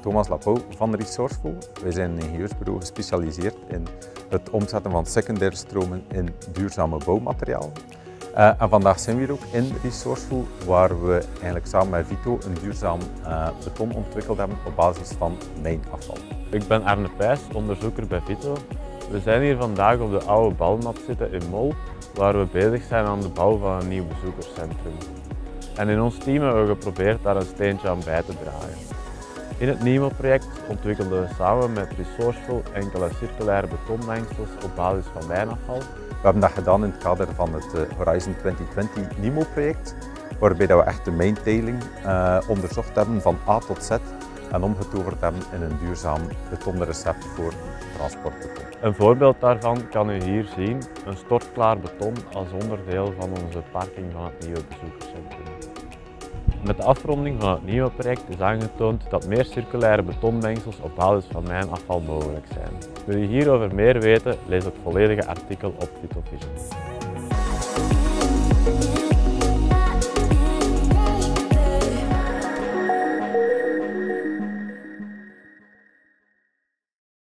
Thomas Lapau van Resourceful. Wij zijn een ingenieursbureau gespecialiseerd in het omzetten van secundaire stromen in duurzame bouwmaterialen. Uh, en vandaag zijn we hier ook in Resourceful, waar we eigenlijk samen met Vito een duurzaam uh, beton ontwikkeld hebben op basis van mijnafval. Ik ben Arne Pijs, onderzoeker bij Vito. We zijn hier vandaag op de oude balmat zitten in Mol, waar we bezig zijn aan de bouw van een nieuw bezoekerscentrum. En in ons team hebben we geprobeerd daar een steentje aan bij te dragen. In het NIMO-project ontwikkelden we samen met Resourceful enkele circulaire betonmengsels op basis van wijnafval. We hebben dat gedaan in het kader van het eh, Horizon 2020 NIMO-project, waarbij we echt de maintailing uh, onderzocht hebben van A tot Z en omgetoverd hebben in een duurzaam betonnen recept voor transportbeton. Een voorbeeld daarvan kan u hier zien, een stortklaar beton als onderdeel van onze parking van het nieuwe bezoekerscentrum. Met de afronding van het nieuwe project is aangetoond dat meer circulaire betonmengsels op basis van mijn afval mogelijk zijn. Wil je hierover meer weten, lees het volledige artikel op Titelvision.